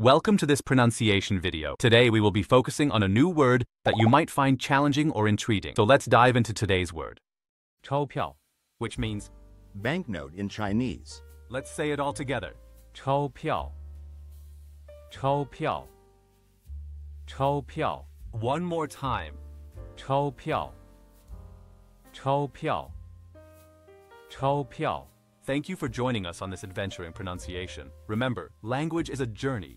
Welcome to this pronunciation video. Today we will be focusing on a new word that you might find challenging or intriguing. So let's dive into today's word. 钞票， which means, Banknote in Chinese. let's say it all together. 钞票，钞票，钞票， One more time. 钞票，钞票，钞票。 Thank you for joining us on this adventure in pronunciation. Remember, language is a journey,